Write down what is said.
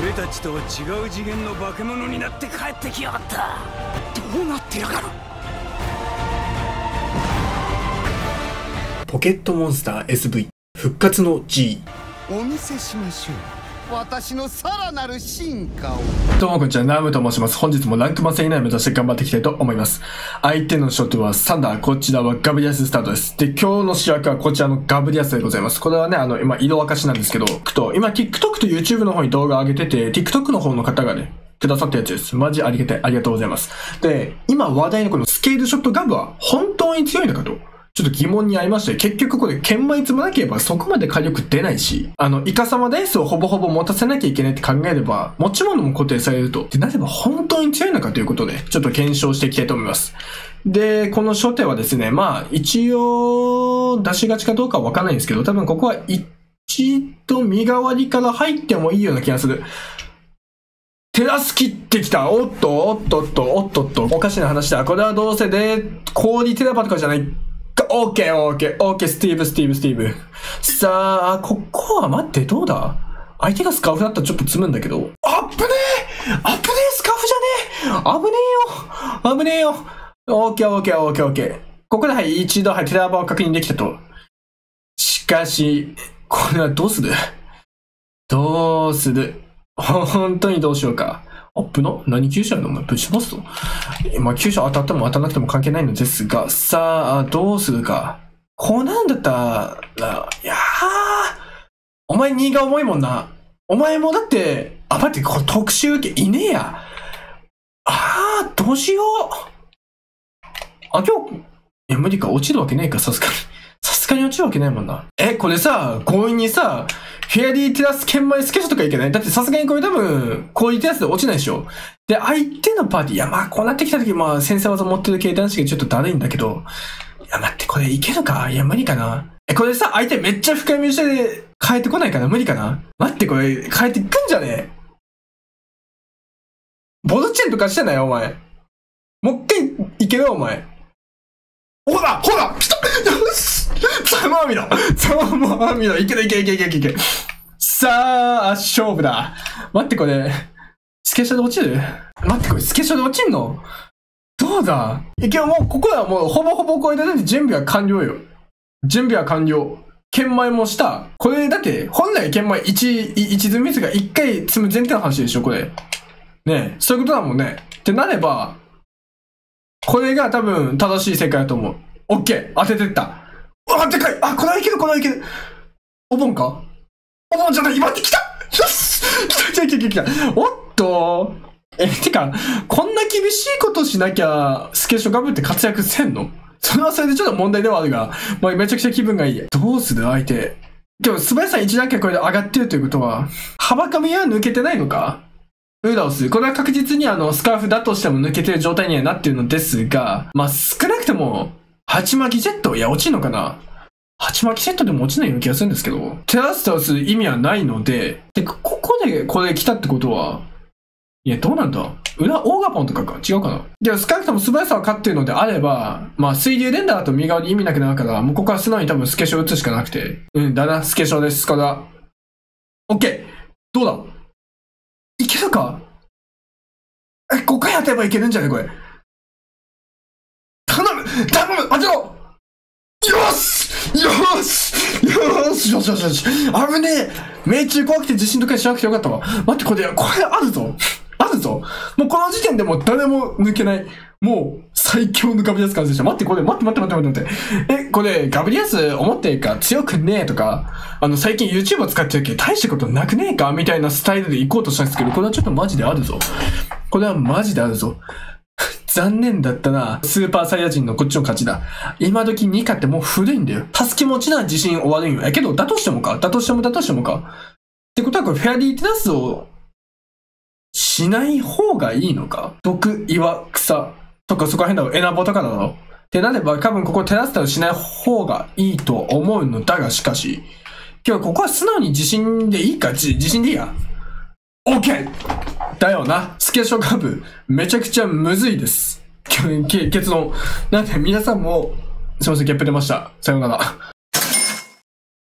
俺たちとは違う次元の化け物になって帰ってきやがった。どうなってやがる？ポケットモンスター SV 復活の G お見せしましょう。私のさらなる進化をどうもこんにちは、ナムと申します。本日もランクマ戦以内を目指して頑張っていきたいと思います。相手のショットはサンダー、こちらはガブリアススタートです。で、今日の主役はこちらのガブリアスでございます。これはね、あの、今、色明かしなんですけど、くと今、TikTok と YouTube の方に動画上げてて、TikTok の方の方がね、くださったやつです。マジありがたい。ありがとうございます。で、今話題のこのスケールショットガブは本当に強いのかと。ちょっと疑問にありまして、結局これ、研磨積まなければそこまで火力出ないし、あの、イカサマダイスをほぼほぼ持たせなきゃいけないって考えれば、持ち物も固定されると。ってなれば本当に強いのかということで、ちょっと検証していきたいと思います。で、この初手はですね、まあ、一応、出しがちかどうかはわかんないんですけど、多分ここは一度身代わりから入ってもいいような気がする。テラス切ってきた。おっと、おっとっと、おっとっと。おかしな話だ。これはどうせで、氷テラパとかじゃない。オッケー、オッケー、オッケー、スティーブ、スティーブ、スティーブ。さあ、ここは待って、どうだ？相手がスカーフだったらちょっと積むんだけど。あっぶねえあっぶねえスカーフじゃねえ危ねえよ危ねえよオッケー、オッケー、オッケー、オッケー。ここではい、一度、はい、テラバを確認できたと。しかし、これはどうする？どうする？本当にどうしようか。アップの何急所やの？お前ぶち飛ばすとまあ、急所当たっても当たらなくても関係ないのですが、さあ、どうするか。こうなんだったら、いやー、お前荷が重いもんな。お前もだって、あ、待って、これ特殊受けいねえや。あー、どうしよう。あ、今日、いや、無理か、落ちるわけねえか、さすがに。さすがに落ちるわけないもんな。え、これさ、強引にさ、フェアリーテラス研磨スケッチとかいけない？だってさすがにこれ多分、こういうテラスで落ちないでしょ。で、相手のパーティー、いや、まあ、こうなってきた時、まあ、先生技持ってる系男子がちょっとだるいんだけど、いや、待って、これいけるか？いや、無理かな？え、これさ、相手めっちゃ深読みして変えてこないかな？無理かな？待って、これ変えてくんじゃね？えボドチェンとかしてない、お前。もう一回いける？お前。ほらほら来たよしざまあみろざまあみろいけるいけるいけるいけるいけさあ、勝負だ。待って、これ、スケショで落ちる？待って、これスケショで落ちんの？どうだ？いけもう、ここはもう、ほぼほぼこれで、だって準備は完了よ。準備は完了。研磨もした。これ、だって、本来研磨1、1積みですが1回積む前提の話でしょ、これ。ね、そういうことだもんね。ってなれば、これが多分正しい世界だと思う。オッケー当ててった。あ、でかいあ、これはいける、これはいける。お盆か？お盆じゃない、今って来たよし来た来た来た来た。おっとえ、てか、こんな厳しいことしなきゃ、スケショガブって活躍せんの？それはそれでちょっと問題ではあるが、まあ、めちゃくちゃ気分がいい。どうする相手？でも、素早さ1段階これで上がってるということは、幅紙は抜けてないのか？ウーダオス。これは確実にあの、スカーフだとしても抜けてる状態にはなってるのですが、まあ、少なくとも、鉢巻きジェットいや、落ちんのかな？鉢巻きセットでも落ちないような気がするんですけど、テラス倒す意味はないので、で、ここでこれ来たってことは、いや、どうなんだ？裏、オーガポンとかか？違うかな？でも少なくとも素早さは勝ってるのであれば、まあ、水流連打だと身代わり意味なくなるから、もうここは素直に多分スケショ打つしかなくて。うん、だな、スケショです、これは。オッケー。どうだ？いけるか？え、5回当てばいけるんじゃねこれ。頼む！頼む！当てろ！よし！よしよしよしよしよし危ねえ命中怖くて地震とかしなくてよかったわ。待って、これ、これあるぞあるぞもうこの時点でもう誰も抜けない。もう、最強のガブリアス完成した。待って、これ、待って待って待って待って待って。え、これ、ガブリアス思ってるか強くねえとか、あの、最近 YouTube 使ってるけど大したことなくねえかみたいなスタイルで行こうとしたんですけど、これはちょっとマジであるぞ。これはマジであるぞ。残念だったな。スーパーサイヤ人のこっちの勝ちだ。今時ニカってもう古いんだよ。助け持ちなら自信終わるんよ。え、けど、だとしてもかだとしてもだとしてもかってことはこれフェアリーテラスをしない方がいいのか毒、岩、草とかそこら辺だろ。エナボとかだろ。ってなれば多分ここテラスタをしない方がいいと思うのだがしかし、今日ここは素直に自信でいいか？自信でいいや？オッケーだよな。スケショカブ、めちゃくちゃむずいです。結論。なんで皆さんも、すいません、ギャップ出ました。さようなら。